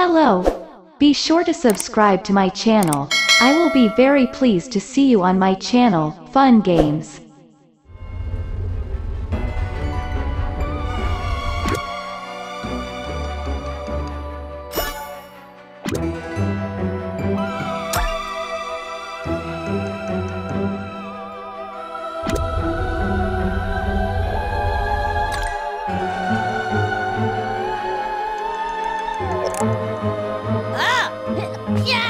Hello. Be sure to subscribe to my channel. I will be very pleased to see you on my channel, Fun Games. Yeah!